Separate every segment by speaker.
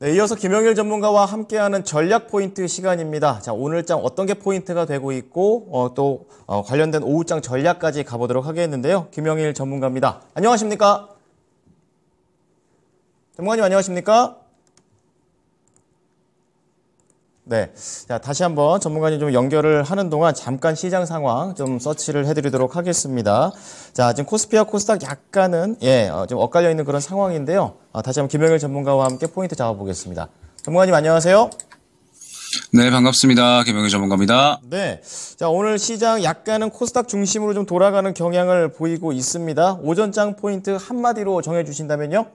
Speaker 1: 네, 이어서 김영일 전문가와 함께하는 전략 포인트 시간입니다. 자, 오늘장 어떤 게 포인트가 되고 있고 어, 또 어, 관련된 오후장 전략까지 가보도록 하겠는데요. 김영일 전문가입니다. 안녕하십니까? 전문가님 안녕하십니까? 네. 자, 다시 한번 전문가님 좀 연결을 하는 동안 잠깐 시장 상황 좀 서치를 해드리도록 하겠습니다. 자, 지금 코스피와 코스닥 약간은, 예, 어, 좀 엇갈려 있는 그런 상황인데요. 아, 다시 한번 김영일 전문가와 함께 포인트 잡아보겠습니다. 전문가님 안녕하세요.
Speaker 2: 네, 반갑습니다. 김영일 전문가입니다.
Speaker 1: 네. 자, 오늘 시장 약간은 코스닥 중심으로 좀 돌아가는 경향을 보이고 있습니다. 오전장 포인트 한마디로 정해주신다면요?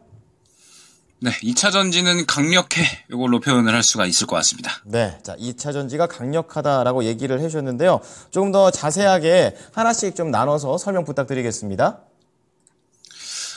Speaker 2: 네, 2차 전지는 강력해 이걸로 표현을 할 수가 있을 것 같습니다.
Speaker 1: 네, 자 2차 전지가 강력하다라고 얘기를 해주셨는데요. 조금 더 자세하게 하나씩 좀 나눠서 설명 부탁드리겠습니다.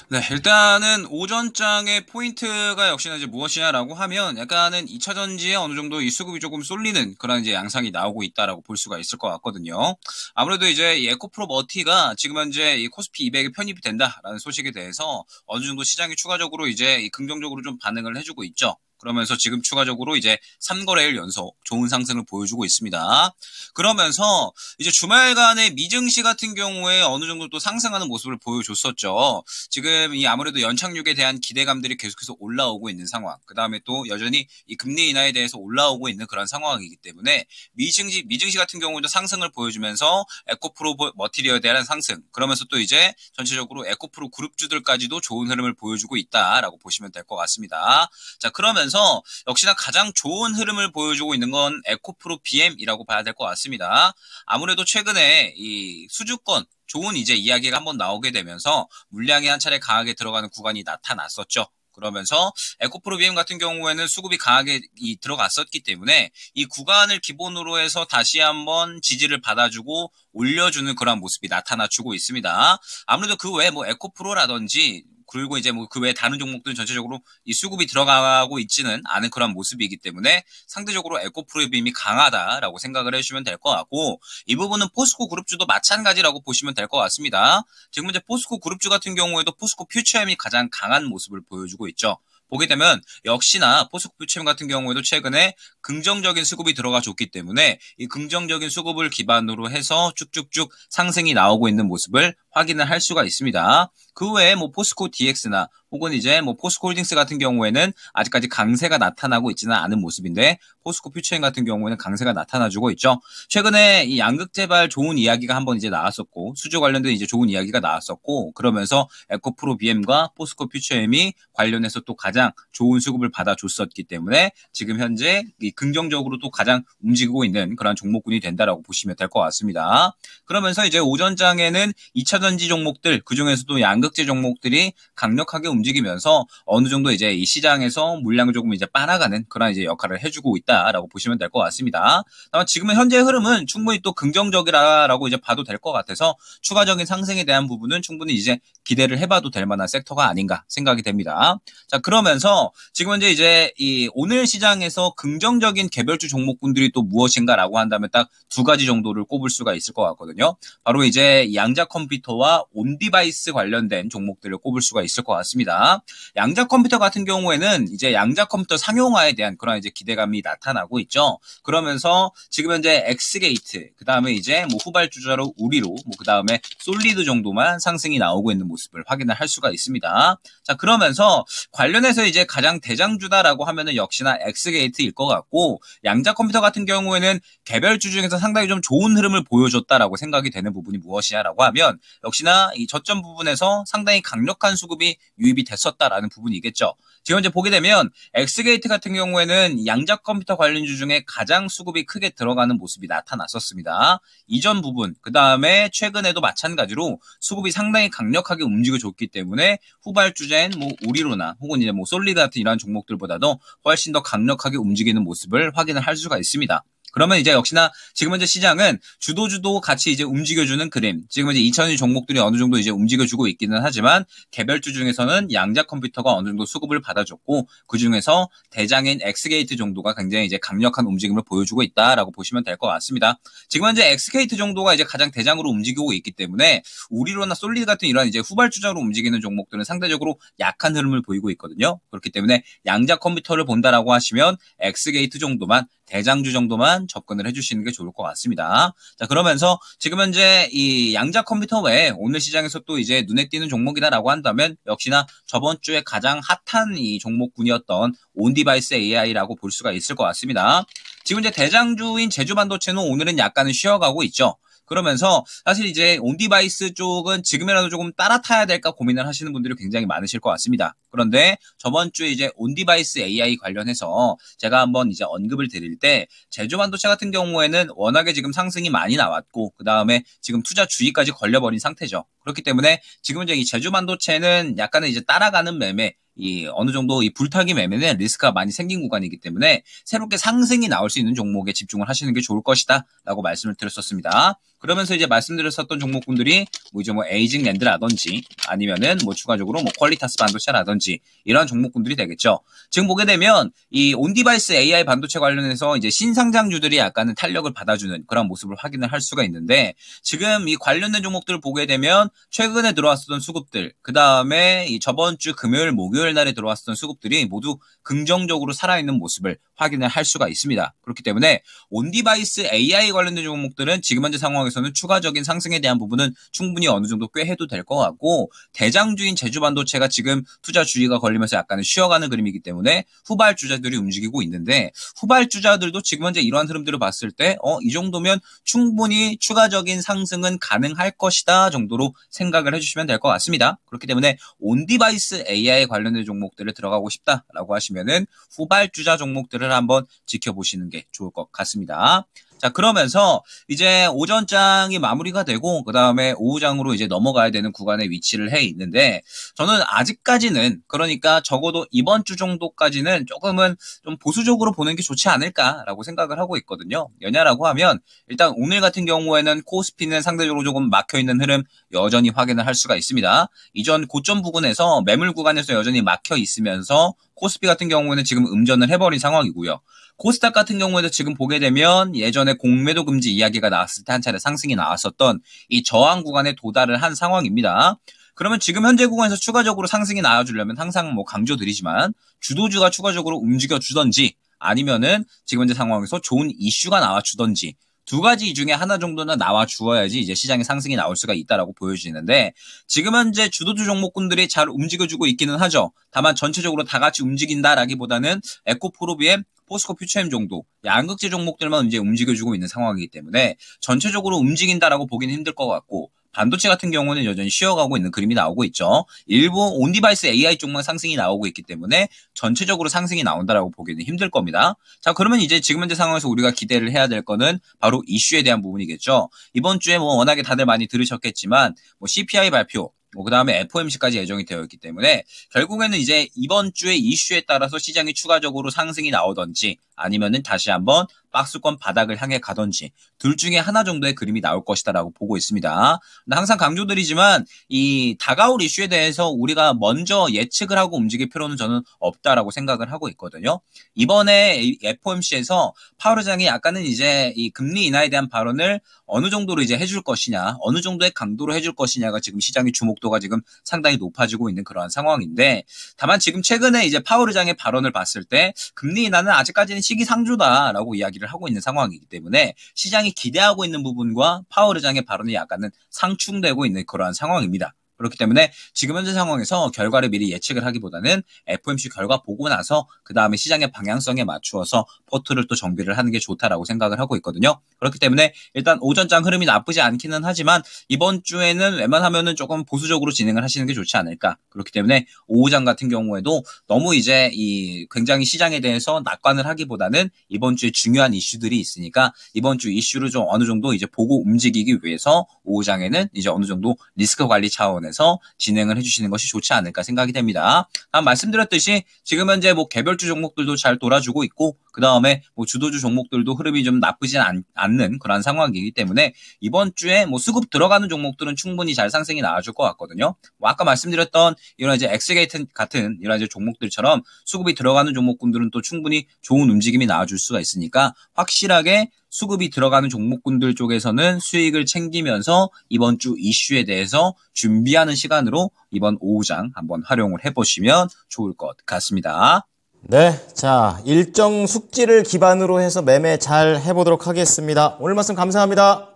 Speaker 2: 네, 일단은 오전장의 포인트가 역시나 이제 무엇이냐라고 하면 약간은 2차전지에 어느 정도 이 수급이 조금 쏠리는 그런 이제 양상이 나오고 있다라고 볼 수가 있을 것 같거든요. 아무래도 이제 에코프로 머티가 지금 현재 이 코스피 200에 편입이 된다라는 소식에 대해서 어느 정도 시장이 추가적으로 이제 긍정적으로 좀 반응을 해주고 있죠. 그러면서 지금 추가적으로 이제 3거래일 연속 좋은 상승을 보여주고 있습니다. 그러면서 이제 주말간에 미증시 같은 경우에 어느 정도 또 상승하는 모습을 보여줬었죠. 지금 이 아무래도 연착륙에 대한 기대감들이 계속해서 올라오고 있는 상황. 그 다음에 또 여전히 이 금리 인하에 대해서 올라오고 있는 그런 상황이기 때문에 미증시, 미증시 같은 경우도 상승을 보여주면서 에코프로 머티리얼에 대한 상승. 그러면서 또 이제 전체적으로 에코프로 그룹주들까지도 좋은 흐름을 보여주고 있다라고 보시면 될 것 같습니다. 자, 그러면 하면서 역시나 가장 좋은 흐름을 보여주고 있는 건 에코프로 BM이라고 봐야 될 것 같습니다. 아무래도 최근에 이 수주권 좋은 이제 이야기가 한번 나오게 되면서 물량이 한 차례 강하게 들어가는 구간이 나타났었죠. 그러면서 에코프로 BM 같은 경우에는 수급이 강하게 이, 들어갔었기 때문에 이 구간을 기본으로 해서 다시 한번 지지를 받아주고 올려주는 그런 모습이 나타나주고 있습니다. 아무래도 그 외에 뭐 에코프로라든지 그리고 이제 뭐 그외 다른 종목들은 전체적으로 이 수급이 들어가고 있지는 않은 그런 모습이기 때문에 상대적으로 에코프리빔이 강하다라고 생각을 해주시면 될 것 같고 이 부분은 포스코 그룹주도 마찬가지라고 보시면 될 것 같습니다. 지금 이제 포스코 그룹주 같은 경우에도 포스코 퓨처엠이 가장 강한 모습을 보여주고 있죠. 보게 되면 역시나 포스코프 채무 같은 경우에도 최근에 긍정적인 수급이 들어가 줬기 때문에 이 긍정적인 수급을 기반으로 해서 쭉쭉쭉 상승이 나오고 있는 모습을 확인을 할 수가 있습니다. 그 외에 뭐 포스코 DX나 혹은 이제 뭐 포스코홀딩스 같은 경우에는 아직까지 강세가 나타나고 있지는 않은 모습인데 포스코 퓨처인 같은 경우에는 강세가 나타나주고 있죠. 최근에 이 양극재발 좋은 이야기가 한번 이제 나왔었고 수주 관련된 이제 좋은 이야기가 나왔었고 그러면서 에코프로 BM과 포스코 퓨처엠이 관련해서 또 가장 좋은 수급을 받아줬었기 때문에 지금 현재 이 긍정적으로 또 가장 움직이고 있는 그런 종목군이 된다라고 보시면 될 것 같습니다. 그러면서 이제 오전장에는 2차전지 종목들 그중에서도 양극재 종목들이 강력하게 움직이고 움직이면서 어느 정도 이제 이 시장에서 물량을 조금 이제 빨아가는 그런 이제 역할을 해주고 있다라고 보시면 될 것 같습니다. 다만 지금의 현재 흐름은 충분히 또 긍정적이라고 이제 봐도 될 것 같아서 추가적인 상승에 대한 부분은 충분히 이제 기대를 해봐도 될 만한 섹터가 아닌가 생각이 됩니다. 자 그러면서 지금 현재 이제 이 오늘 시장에서 긍정적인 개별주 종목군들이 또 무엇인가라고 한다면 딱 두 가지 정도를 꼽을 수가 있을 것 같거든요. 바로 이제 양자 컴퓨터와 온디바이스 관련된 종목들을 꼽을 수가 있을 것 같습니다. 있습니다. 양자 컴퓨터 같은 경우에는 이제 양자 컴퓨터 상용화에 대한 그런 이제 기대감이 나타나고 있죠. 그러면서 지금 현재 엑스게이트, 그 다음에 이제 뭐 후발주자로 우리로, 뭐그 다음에 솔리드 정도만 상승이 나오고 있는 모습을 확인을 할 수가 있습니다. 자, 그러면서 관련해서 이제 가장 대장주다라고 하면은 역시나 엑스게이트일 것 같고, 양자 컴퓨터 같은 경우에는 개별주 중에서 상당히 좀 좋은 흐름을 보여줬다라고 생각이 되는 부분이 무엇이야라고 하면 역시나 이 저점 부분에서 상당히 강력한 수급이 유입 도입이 됐었다라는 부분이겠죠. 지금 이제 보게 되면 엑스게이트 같은 경우에는 양자 컴퓨터 관련주 중에 가장 수급이 크게 들어가는 모습이 나타났었습니다. 이전 부분, 그 다음에 최근에도 마찬가지로 수급이 상당히 강력하게 움직여줬기 때문에 후발주제인 뭐 우리로나 혹은 이제 뭐 솔리드 같은 이런 종목들보다도 훨씬 더 강력하게 움직이는 모습을 확인을 할 수가 있습니다. 그러면 이제 역시나 지금 현재 시장은 주도 주도 같이 이제 움직여주는 그림. 지금 이제 2 0 0 0위 종목들이 어느 정도 이제 움직여주고 있기는 하지만 개별주 중에서는 양자 컴퓨터가 어느 정도 수급을 받아줬고 그 중에서 대장인 엑스게이트 정도가 굉장히 이제 강력한 움직임을 보여주고 있다라고 보시면 될 것 같습니다. 지금 현재 엑스게이트 정도가 이제 가장 대장으로 움직이고 있기 때문에 우리로나 솔리드 같은 이런 이제 후발주자로 움직이는 종목들은 상대적으로 약한 흐름을 보이고 있거든요. 그렇기 때문에 양자 컴퓨터를 본다라고 하시면 엑스게이트 정도만 대장주 정도만 접근을 해주시는 게 좋을 것 같습니다. 자 그러면서 지금 현재 이 양자 컴퓨터 외에 오늘 시장에서 또 이제 눈에 띄는 종목이다라고 한다면 역시나 저번 주에 가장 핫한 이 종목군이었던 온디바이스 AI라고 볼 수가 있을 것 같습니다. 지금 이제 대장주인 제주반도체는 오늘은 약간은 쉬어가고 있죠. 그러면서 사실 이제 온디바이스 쪽은 지금이라도 조금 따라 타야 될까 고민을 하시는 분들이 굉장히 많으실 것 같습니다. 그런데 저번 주에 이제 온디바이스 AI 관련해서 제가 한번 이제 언급을 드릴 때 제조 반도체 같은 경우에는 워낙에 지금 상승이 많이 나왔고 그 다음에 지금 투자 주의까지 걸려버린 상태죠. 그렇기 때문에 지금 이제 이 제조 반도체는 약간은 이제 따라가는 매매 이 어느 정도 이 불타기 매매는 리스크가 많이 생긴 구간이기 때문에 새롭게 상승이 나올 수 있는 종목에 집중을 하시는 게 좋을 것이다라고 말씀을 드렸었습니다. 그러면서 이제 말씀드렸었던 종목군들이 뭐 이제 뭐 에이징 랜드라든지 아니면은 뭐 추가적으로 뭐 퀄리타스 반도체라든지 이런 종목군들이 되겠죠. 지금 보게 되면 이 온디바이스 AI 반도체 관련해서 이제 신상장주들이 약간은 탄력을 받아주는 그런 모습을 확인을 할 수가 있는데 지금 이 관련된 종목들을 보게 되면 최근에 들어왔었던 수급들 그 다음에 이 저번 주 금요일 목요일 날에 들어왔었던 수급들이 모두 긍정적으로 살아있는 모습을 확인을 할 수가 있습니다. 그렇기 때문에 온디바이스 AI 관련된 종목들은 지금 현재 상황 상황에서는 추가적인 상승에 대한 부분은 충분히 어느 정도 꽤 해도 될 것 같고 대장주인 제주반도체가 지금 투자 주의가 걸리면서 약간은 쉬어가는 그림이기 때문에 후발주자들이 움직이고 있는데 후발주자들도 지금 현재 이러한 흐름들을 봤을 때 어 이 정도면 충분히 추가적인 상승은 가능할 것이다 정도로 생각을 해주시면 될 것 같습니다. 그렇기 때문에 온디바이스 AI 관련된 종목들을 들어가고 싶다라고 하시면은 후발주자 종목들을 한번 지켜보시는 게 좋을 것 같습니다. 자, 그러면서 이제 오전장이 마무리가 되고, 그 다음에 오후장으로 이제 넘어가야 되는 구간에 위치를 해 있는데, 저는 아직까지는, 그러니까 적어도 이번 주 정도까지는 조금은 좀 보수적으로 보는 게 좋지 않을까라고 생각을 하고 있거든요. 연냐라고 하면, 일단 오늘 같은 경우에는 코스피는 상대적으로 조금 막혀있는 흐름 여전히 확인을 할 수가 있습니다. 이전 고점 부근에서 매물 구간에서 여전히 막혀 있으면서 코스피 같은 경우에는 지금 음전을 해버린 상황이고요. 코스닥 같은 경우에도 지금 보게 되면 예전에 공매도 금지 이야기가 나왔을 때 한 차례 상승이 나왔었던 이 저항 구간에 도달을 한 상황입니다. 그러면 지금 현재 구간에서 추가적으로 상승이 나와주려면 항상 뭐 강조드리지만 주도주가 추가적으로 움직여주던지 아니면은 지금 현재 상황에서 좋은 이슈가 나와주던지 두 가지 중에 하나 정도는 나와 주어야지 이제 시장의 상승이 나올 수가 있다라고 보여지는데 지금 현재 주도주 종목군들이 잘 움직여주고 있기는 하죠. 다만 전체적으로 다 같이 움직인다라기보다는 에코프로비엠 포스코 퓨처엠 정도 양극재 종목들만 이제 움직여주고 있는 상황이기 때문에 전체적으로 움직인다라고 보기는 힘들 것 같고 반도체 같은 경우는 여전히 쉬어가고 있는 그림이 나오고 있죠. 일부 온디바이스 AI 쪽만 상승이 나오고 있기 때문에 전체적으로 상승이 나온다라고 보기는 힘들 겁니다. 자, 그러면 이제 지금 현재 상황에서 우리가 기대를 해야 될 거는 바로 이슈에 대한 부분이겠죠. 이번 주에 뭐 워낙에 다들 많이 들으셨겠지만 뭐 CPI 발표 뭐 그다음에 FOMC까지 예정이 되어 있기 때문에 결국에는 이제 이번 주에 이슈에 따라서 시장이 추가적으로 상승이 나오던지 아니면은 다시 한번 박스권 바닥을 향해 가던지 둘 중에 하나 정도의 그림이 나올 것이다라고 보고 있습니다. 항상 강조드리지만 이 다가올 이슈에 대해서 우리가 먼저 예측을 하고 움직일 필요는 저는 없다라고 생각을 하고 있거든요. 이번에 FOMC에서 파월 의장이 약간은 이제 이 금리 인하에 대한 발언을 어느 정도로 이제 해줄 것이냐, 어느 정도의 강도로 해줄 것이냐가 지금 시장의 주목도가 지금 상당히 높아지고 있는 그러한 상황인데 다만 지금 최근에 이제 파월 의장의 발언을 봤을 때 금리 인하는 아직까지는 시기상조다라고 이야기. 이야기를 하고 있는 상황이기 때문에 시장이 기대하고 있는 부분과 파월 의장의 발언이 약간은 상충되고 있는 그러한 상황입니다. 그렇기 때문에 지금 현재 상황에서 결과를 미리 예측을 하기보다는 FOMC 결과 보고 나서 그 다음에 시장의 방향성에 맞추어서 포트를 또 정비를 하는 게 좋다라고 생각을 하고 있거든요. 그렇기 때문에 일단 오전장 흐름이 나쁘지 않기는 하지만 이번 주에는 웬만하면은 조금 보수적으로 진행을 하시는 게 좋지 않을까. 그렇기 때문에 오후장 같은 경우에도 너무 이제 이 굉장히 시장에 대해서 낙관을 하기보다는 이번 주에 중요한 이슈들이 있으니까 이번 주 이슈를 좀 어느 정도 이제 보고 움직이기 위해서 오후장에는 이제 어느 정도 리스크 관리 차원에 차원에서 진행을 해주시는 것이 좋지 않을까 생각이 됩니다. 다음 말씀드렸듯이 지금 현재 뭐 개별주 종목들도 잘 돌아주고 있고 그 다음에 뭐 주도주 종목들도 흐름이 좀 나쁘진 않, 않는 그런 상황이기 때문에 이번 주에 뭐 수급 들어가는 종목들은 충분히 잘 상승이 나와줄 것 같거든요. 뭐 아까 말씀드렸던 이런 이제 엑스게이트 같은 이런 이제 종목들처럼 수급이 들어가는 종목군들은 또 충분히 좋은 움직임이 나와줄 수가 있으니까 확실하게 수급이 들어가는 종목군들 쪽에서는 수익을 챙기면서 이번 주 이슈에 대해서 준비하는 시간으로 이번 오후장 한번 활용을 해보시면
Speaker 1: 좋을 것 같습니다. 네. 자, 일정 숙지를 기반으로 해서 매매 잘 해보도록 하겠습니다. 오늘 말씀 감사합니다.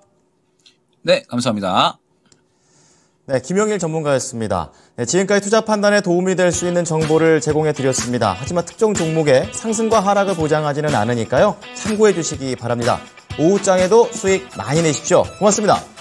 Speaker 2: 네, 감사합니다.
Speaker 1: 네, 김영일 전문가였습니다. 네, 지금까지 투자 판단에 도움이 될 수 있는 정보를 제공해 드렸습니다. 하지만 특정 종목의 상승과 하락을 보장하지는 않으니까요. 참고해 주시기 바랍니다. 오후장에도 수익 많이 내십시오. 고맙습니다.